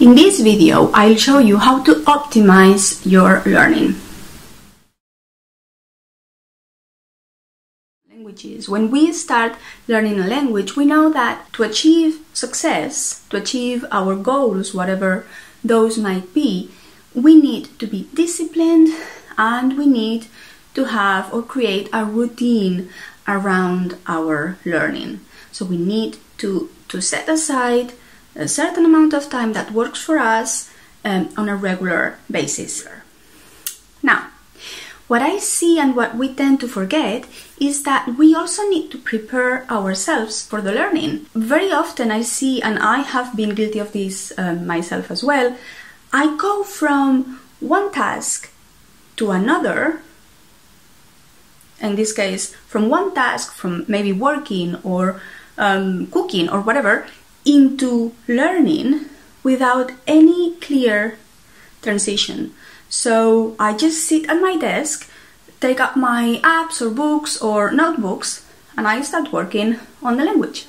In this video, I'll show you how to optimize your learning. Languages. When we start learning a language, we know that to achieve success, to achieve our goals, whatever those might be, we need to be disciplined and we need to have or create a routine around our learning. So we need to, to set aside a certain amount of time that works for us um, on a regular basis. Now, what I see and what we tend to forget is that we also need to prepare ourselves for the learning. Very often I see, and I have been guilty of this um, myself as well, I go from one task to another in this case from one task from maybe working or um, cooking or whatever into learning without any clear transition. So I just sit at my desk, take up my apps or books or notebooks, and I start working on the language.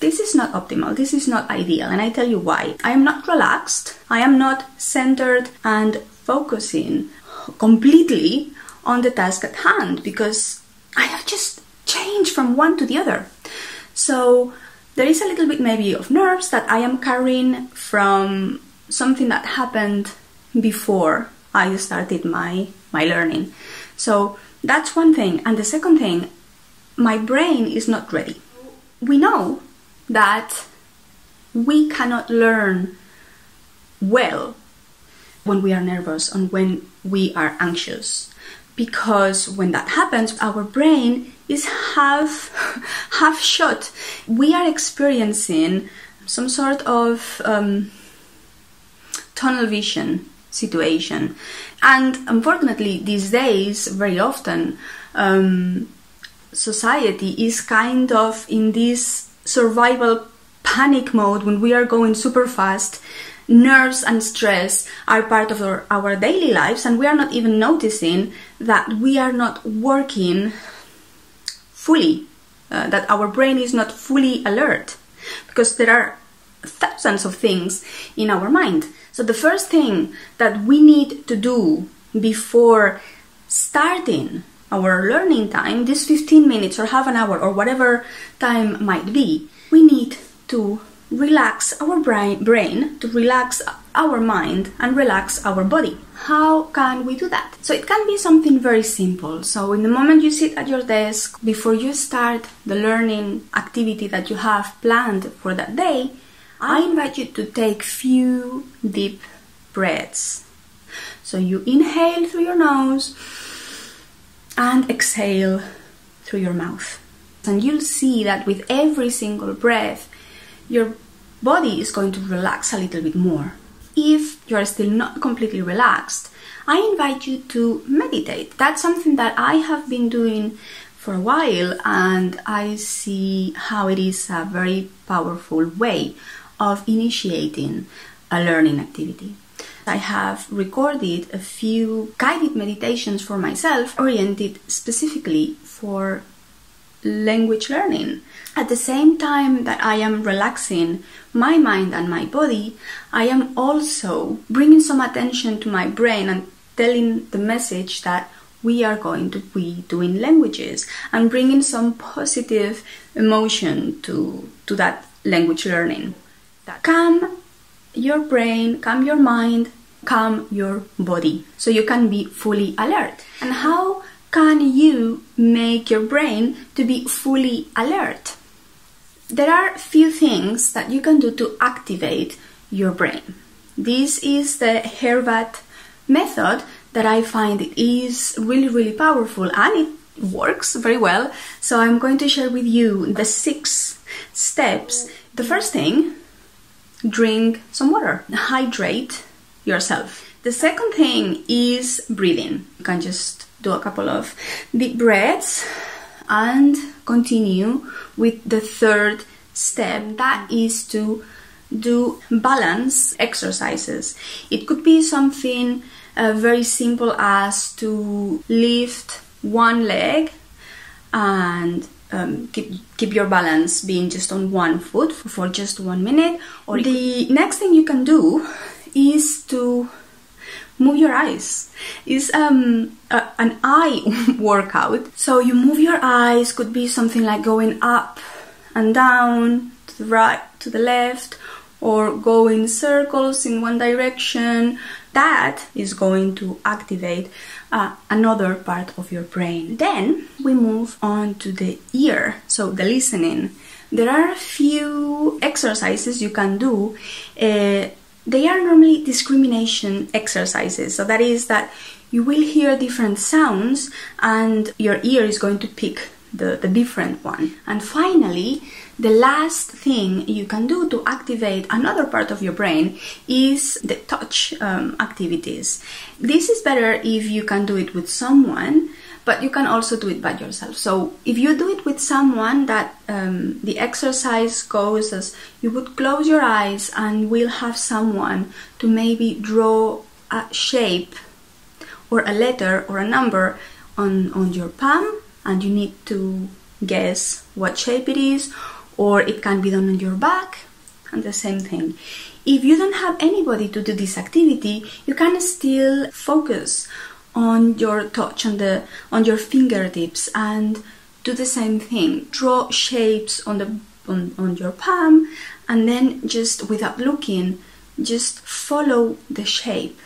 This is not optimal, this is not ideal, and I tell you why. I am not relaxed, I am not centered and focusing completely on the task at hand because I have just changed from one to the other. So there is a little bit maybe of nerves that I am carrying from something that happened before I started my my learning. So that's one thing. And the second thing, my brain is not ready. We know that we cannot learn well when we are nervous and when we are anxious because when that happens our brain is half half shot. we are experiencing some sort of um, tunnel vision situation. And unfortunately these days very often um, society is kind of in this survival panic mode when we are going super fast. Nerves and stress are part of our, our daily lives and we are not even noticing that we are not working fully, uh, that our brain is not fully alert because there are thousands of things in our mind. So the first thing that we need to do before starting our learning time, this 15 minutes or half an hour or whatever time might be, we need to relax our brain, brain, to relax our mind and relax our body. How can we do that? So it can be something very simple. So in the moment you sit at your desk, before you start the learning activity that you have planned for that day, I invite you to take few deep breaths. So you inhale through your nose and exhale through your mouth. And you'll see that with every single breath, your body is going to relax a little bit more. If you're still not completely relaxed, I invite you to meditate. That's something that I have been doing for a while and I see how it is a very powerful way of initiating a learning activity. I have recorded a few guided meditations for myself oriented specifically for language learning. At the same time that I am relaxing my mind and my body, I am also bringing some attention to my brain and telling the message that we are going to be doing languages and bringing some positive emotion to, to that language learning. That calm your brain, calm your mind, calm your body so you can be fully alert. And how can you make your brain to be fully alert? There are few things that you can do to activate your brain. This is the HERVAT method that I find is really, really powerful and it works very well. So I'm going to share with you the six steps. The first thing, drink some water, hydrate yourself. The second thing is breathing. You can just do a couple of deep breaths and continue with the third step that is to do balance exercises. It could be something uh, very simple as to lift one leg and um, keep keep your balance being just on one foot for just one minute. Or the next thing you can do is to move your eyes. It's um, a, an eye workout. So you move your eyes. Could be something like going up and down to the right, to the left, or go in circles in one direction. That is going to activate uh, another part of your brain. Then we move on to the ear, so the listening. There are a few exercises you can do. Uh, they are normally discrimination exercises. So that is that you will hear different sounds and your ear is going to pick the, the different one. And finally, the last thing you can do to activate another part of your brain is the touch um, activities. This is better if you can do it with someone, but you can also do it by yourself. So if you do it with someone, that um, the exercise goes as you would close your eyes and we'll have someone to maybe draw a shape or a letter or a number on on your palm, and you need to guess what shape it is or it can be done on your back and the same thing. If you don't have anybody to do this activity, you can still focus on your touch on the on your fingertips and do the same thing. Draw shapes on the on, on your palm and then just without looking, just follow the shape.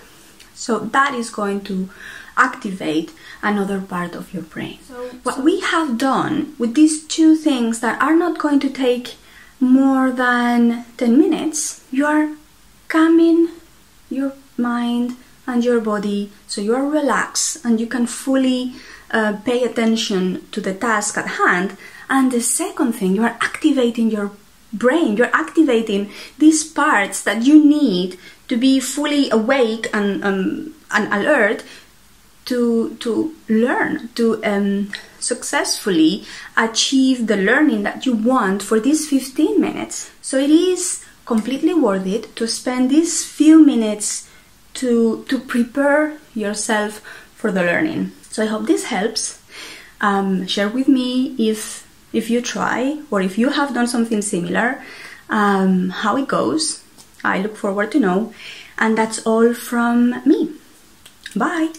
So that is going to activate another part of your brain. So, what we have done with these two things that are not going to take more than 10 minutes, you are calming your mind and your body so you are relaxed and you can fully uh, pay attention to the task at hand. And the second thing, you are activating your brain, you're activating these parts that you need to be fully awake and, um, and alert to to learn to um, successfully achieve the learning that you want for these 15 minutes so it is completely worth it to spend these few minutes to to prepare yourself for the learning. So i hope this helps. Um, share with me if if you try or if you have done something similar um, how it goes. I look forward to know. And that's all from me. Bye